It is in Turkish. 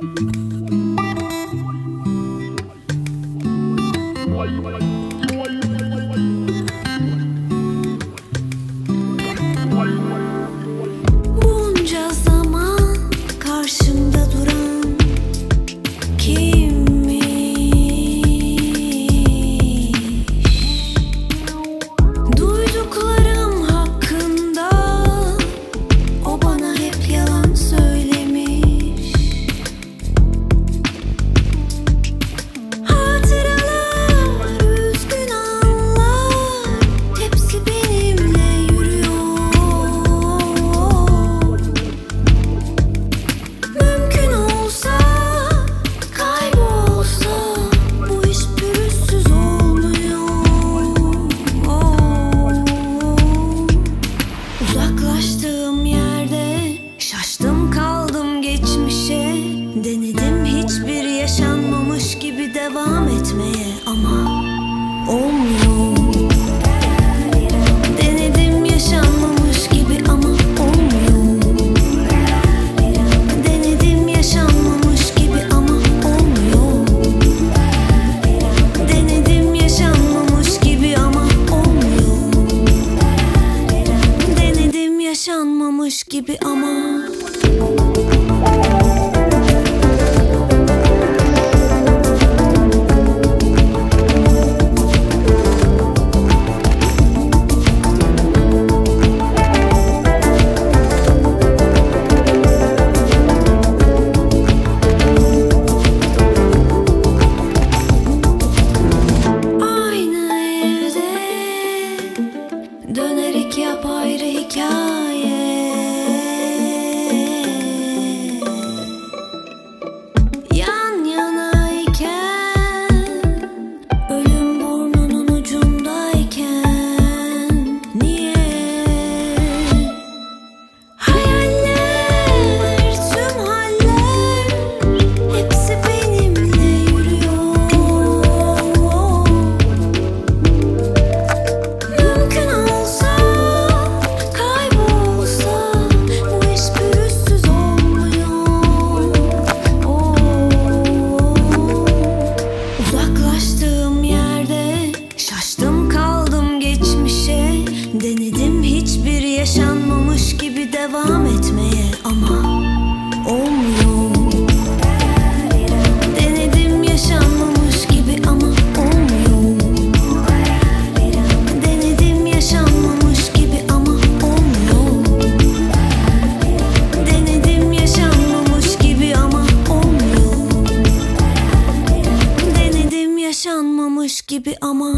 Bye. gibi ama. Dönerek yap ayrı hikaye. Dolaştığım yerde şaştım kaldım geçmişe. Denedim hiçbir yaşanmamış gibi devam etmeye ama gibi ama